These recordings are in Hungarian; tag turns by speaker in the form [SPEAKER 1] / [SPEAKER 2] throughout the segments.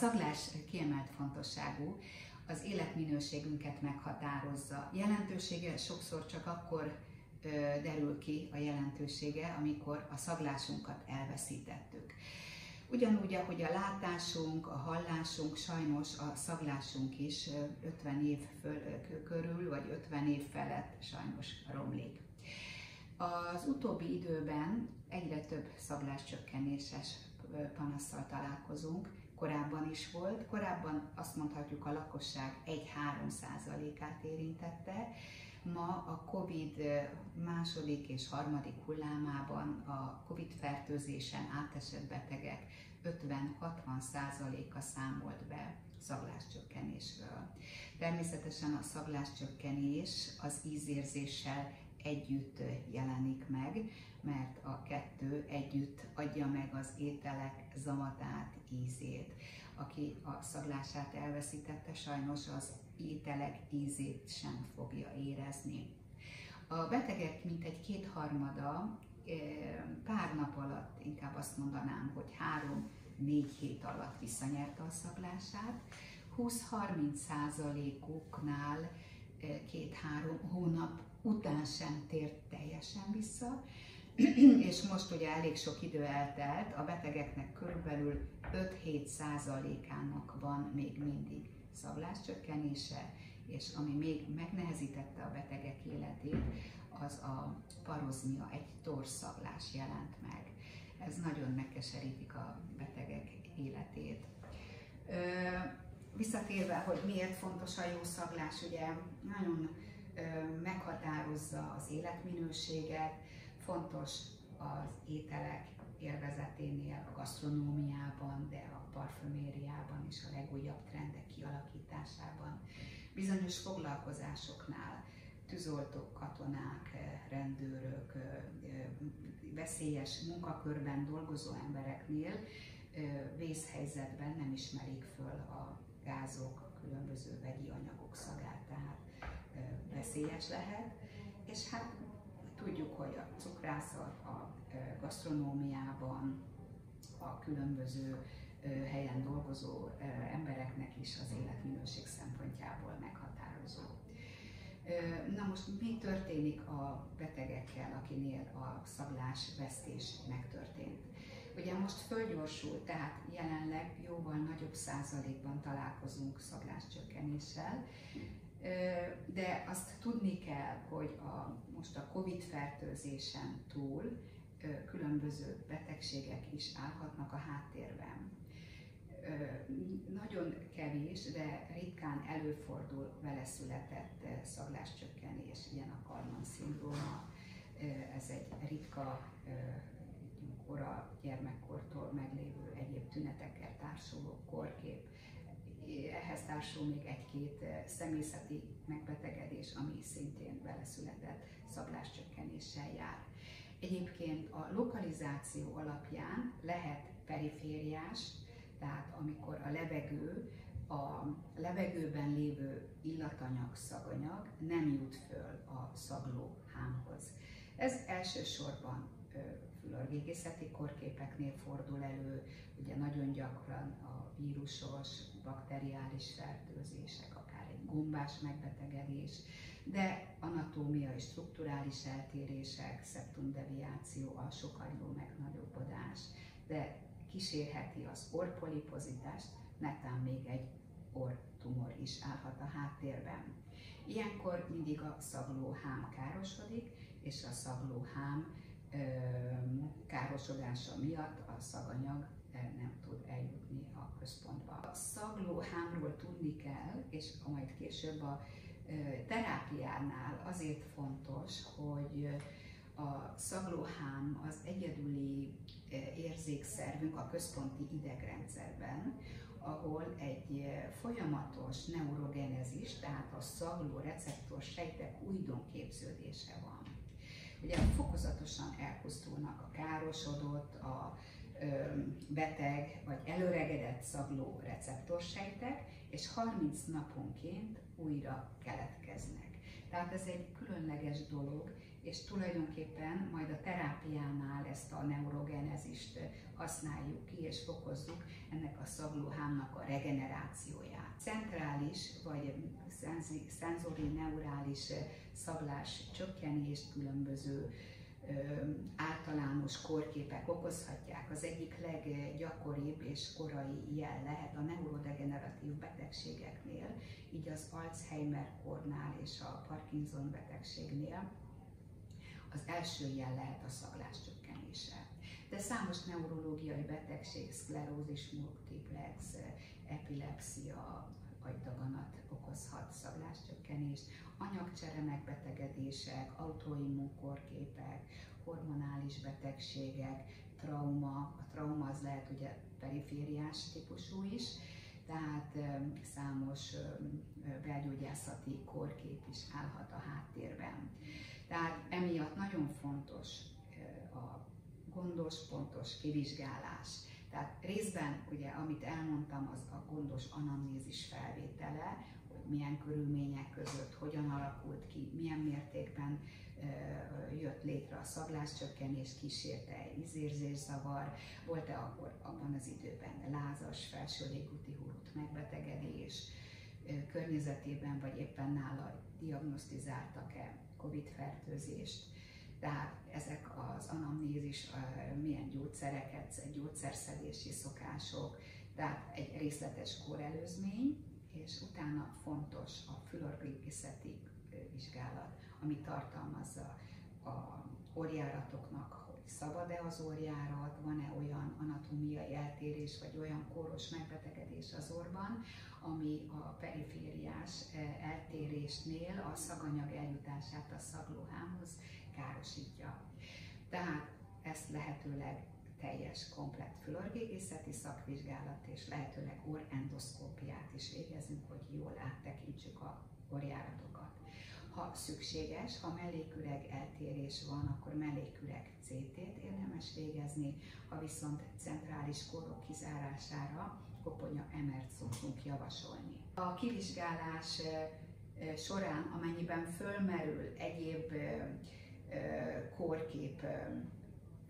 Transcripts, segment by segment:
[SPEAKER 1] szaglás kiemelt fontosságú, az életminőségünket meghatározza. Jelentősége sokszor csak akkor derül ki a jelentősége, amikor a szaglásunkat elveszítettük. Ugyanúgy, ahogy a látásunk, a hallásunk, sajnos a szaglásunk is 50 év föl, körül, vagy 50 év felett sajnos romlik. Az utóbbi időben egyre több szagláscsökkenéses panasszal találkozunk, korábban is volt. Korábban azt mondhatjuk a lakosság 1-3 át érintette, Ma a COVID második és harmadik hullámában a COVID fertőzésen átesett betegek 50-60 százaléka számolt be szagláscsökkenésről. Természetesen a szagláscsökkenés az ízérzéssel együtt jelenik meg, mert a kettő együtt adja meg az ételek zamatát, ízét. Aki a szaglását elveszítette, sajnos az ételek ízét sem fogja érezni. A betegek mintegy kétharmada pár nap alatt, inkább azt mondanám, hogy három-négy hét alatt visszanyerte a szaglását, 20-30 százalékuknál két-három hónap után sem tért teljesen vissza, és most ugye elég sok idő eltelt, a betegeknek körülbelül 5-7 százalékának van még mindig szagláscsökkenése, és ami még megnehezítette a betegek életét, az a parozmia, egy torszaglás jelent meg. Ez nagyon megkeserítik a betegek életét. Visszatérve, hogy miért fontos a jó szaglás, ugye nagyon meghatározza az életminőséget, fontos az ételek élvezeténél, a gasztronómiában, de a parfümériában is a legújabb trendek kialakításában. Bizonyos foglalkozásoknál tűzoltók, katonák, rendőrök, veszélyes munkakörben dolgozó embereknél vészhelyzetben nem ismerik föl a gázok, a különböző vegyi anyagok szagát, tehát veszélyes lehet. És hát tudjuk, hogy a cukrászat, a gasztronómiában, a különböző helyen dolgozó embereknek is az életminőség szempontjából meghatározó. Na most mi történik a betegekkel, akinél a szaglás vesztés megtörtént? Ugye most fölgyorsul, tehát jelenleg jóval nagyobb százalékban találkozunk szagláscsökkenéssel, de azt tudni kell, hogy a, most a COVID fertőzésen túl különböző betegségek is állhatnak a háttérben. Nagyon kevés, de ritkán előfordul vele született szagláscsökkenés, ilyen a Kalman szindróma. Ez egy ritka kora gyermekkortól meglévő egyéb Ehhez társul még egy-két személyzeti megbetegedés, ami szintén beleszületett szagláscsökkenéssel jár. Egyébként a lokalizáció alapján lehet perifériás, tehát amikor a levegő, a levegőben lévő illatanyag, szaganyag nem jut föl a szaglóhámhoz. Ez elsősorban fülorgégészeti korképeknél fordul elő, ugye nagyon gyakran a vírusos, bakteriális fertőzések, akár egy gombás megbetegedés, de anatómiai strukturális eltérések, szeptumdeviáció, a sokagyló megnagyobbodás, de kísérheti az orpolipozitást, netán még egy ortumor is állhat a háttérben. Ilyenkor mindig a szaglóhám károsodik, és a szaglóhám károsodása miatt a szaganyag nem tud eljutni a központba. A szaglóhámról tudni kell, és majd később a terápiánál azért fontos, hogy a szaglóhám az egyedüli érzékszervünk a központi idegrendszerben, ahol egy folyamatos neurogenezis, tehát a szagló receptor sejtek újdonképződése van. Ugye fokozatosan elpusztulnak a károsodott, a beteg vagy előregedett szagló receptorsejtek, és 30 naponként újra keletkeznek. Tehát ez egy különleges dolog, és tulajdonképpen majd a terápiánál ezt a neurogenezis anamnezist használjuk ki és fokozzuk ennek a szaglóhámnak a regenerációját. Centrális vagy szenzori neurális szaglás csökkenést különböző általános korképek okozhatják. Az egyik leggyakoribb és korai jel lehet a neurodegeneratív betegségeknél, így az Alzheimer-kornál és a Parkinson betegségnél. Az első jel lehet a szaglás csökkenése. De számos neurológiai betegség, szklerózis multiplex, epilepsia, agydaganat okozhat szagláscsökkenést, anyagcsere megbetegedések, autoimmunkorképek, hormonális betegségek, trauma, a trauma az lehet ugye perifériás típusú is, tehát számos belgyógyászati korkép is állhat a háttérben. Tehát emiatt nagyon fontos a gondos, pontos kivizsgálás. Tehát részben, ugye, amit elmondtam, az a gondos anamnézis felvétele, milyen körülmények között, hogyan alakult ki, milyen mértékben jött létre a szagláscsökkenés, kísérte ízérzészavar, volt-e akkor abban az időben lázas, felső légúti hurut megbetegedés, környezetében vagy éppen nála diagnosztizáltak-e COVID-fertőzést, tehát ezek az anamnézis, milyen gyógyszereket, gyógyszerszedési szokások, tehát egy részletes korelőzmény, és utána fontos a fülorgépészeti vizsgálat, ami tartalmazza a orjáratoknak, hogy szabad-e az orjárat, van-e olyan anatómiai eltérés, vagy olyan kóros megbetegedés az orban, ami a perifériás eltérésnél a szaganyag eljutását a szaglóhámhoz károsítja. Tehát ezt lehetőleg teljes, komplett fülorgégészeti szakvizsgálat és lehetőleg orrendoszkópiát is végezünk, hogy jól áttekintsük a orjáratokat. Ha szükséges, ha melléküreg eltérés van, akkor melléküreg CT-t érdemes végezni, ha viszont centrális kórok kizárására koponya emert szoktunk javasolni. A kivizsgálás során, amennyiben fölmerül egyéb kórkép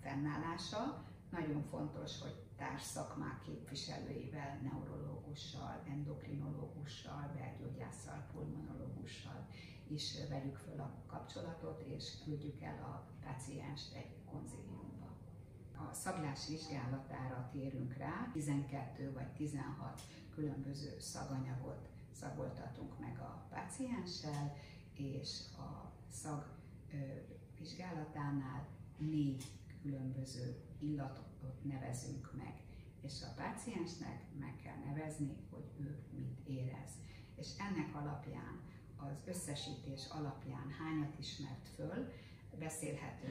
[SPEAKER 1] fennállása, nagyon fontos, hogy társszakmák képviselőivel, neurológussal, endokrinológussal, belgyógyásszal, pulmonológussal is vegyük föl a kapcsolatot, és küldjük el a pacienst egy konziliumba. A szaglás vizsgálatára térünk rá, 12 vagy 16 különböző szaganyagot szagoltatunk meg a pacienssel, és a szag vizsgálatánál négy különböző illatot nevezünk meg, és a páciensnek meg kell nevezni, hogy ő mit érez. És ennek alapján, az összesítés alapján hányat ismert föl, beszélhető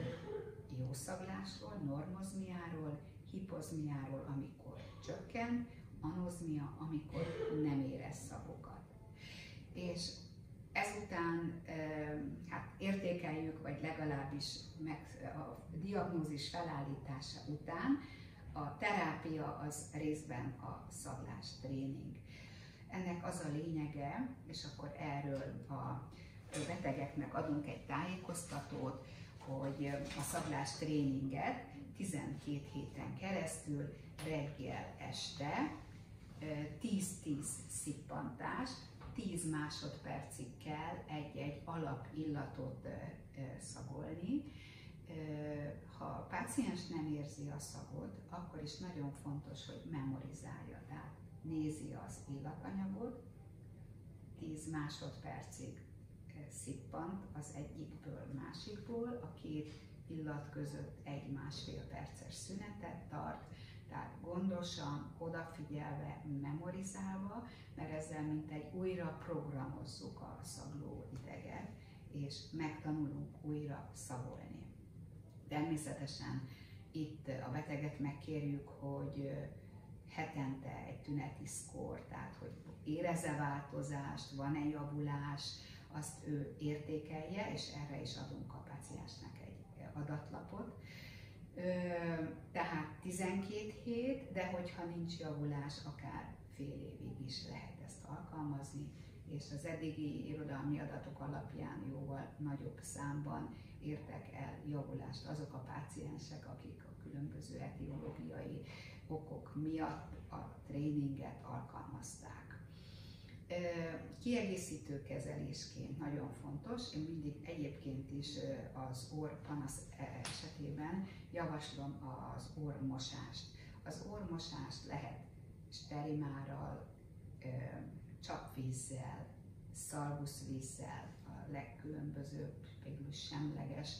[SPEAKER 1] jószaglásról, normozmiáról, hipozmiáról, amikor csökken, anozmia, amikor nem érez szagokat. És ezután hát értékeljük, vagy legalábbis meg a diagnózis felállítása után a terápia az részben a szaglás tréning. Ennek az a lényege, és akkor erről a betegeknek adunk egy tájékoztatót, hogy a szaglás tréninget 12 héten keresztül reggel este 10-10 szippantás, 10 másodpercig kell egy-egy alapillatot szagolni. Ha a páciens nem érzi a szagot, akkor is nagyon fontos, hogy memorizálja, tehát nézi az illatanyagot, 10 másodpercig szippant az egyikből másikból, a két illat között egy másfél perces szünetet tart, tehát gondosan, odafigyelve, memorizálva, mert ezzel mint egy újra programozzuk a szagló ideget, és megtanulunk újra szagolni. Természetesen itt a beteget megkérjük, hogy hetente egy tüneti szkór, tehát hogy éreze változást, van-e javulás, azt ő értékelje, és erre is adunk a paciensnek egy adatlapot tehát 12 hét, de hogyha nincs javulás, akár fél évig is lehet ezt alkalmazni, és az eddigi irodalmi adatok alapján jóval nagyobb számban értek el javulást azok a páciensek, akik a különböző etióp okok miatt a tréninget alkalmazták. Kiegészítő kezelésként nagyon fontos, én mindig egyébként is az orrpanasz e, esetében javaslom az ormosást. Az ormosást lehet sterimárral, csapvízzel, szalvuszvízzel, a legkülönbözőbb, végül semleges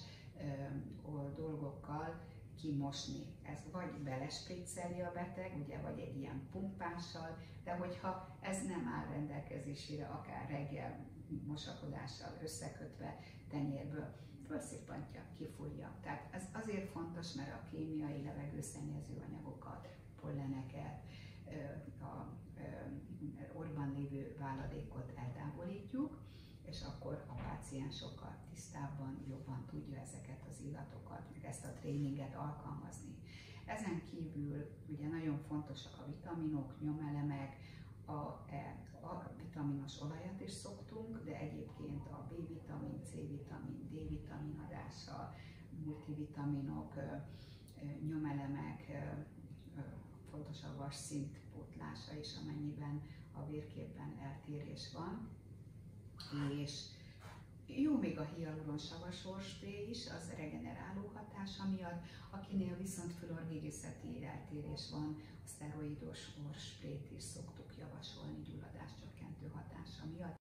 [SPEAKER 1] dolgokkal kimosni. Ez vagy belespricceli a beteg, ugye, vagy egy ilyen pumpással, de hogyha ez nem áll rendelkezésére, akár reggel mosakodással összekötve tenyérből, felszippantja, kifújja. Tehát ez azért fontos, mert a kémiai levegőszennyező anyagokat, polleneket, a orban lévő váladékot eltávolítjuk, és akkor a páciens sokkal tisztábban, jobban tudja ezeket az illatokat, ezt a tréninget alkalmazni. Ezen kívül ugye nagyon fontosak a vitaminok, nyomelemek, a, e, a vitaminos olajat is szoktunk, de egyébként a B-vitamin, C-vitamin, D-vitamin adása, multivitaminok, nyomelemek, fontos a vas szint pótlása is, amennyiben a vérképben eltérés van. És jó még a hialuron-savas orspré is, az regeneráló hatása miatt, akinél viszont fülorvégészeti eltérés van, a szteroidos orsprét is szoktuk javasolni gyulladáscsökkentő hatása miatt.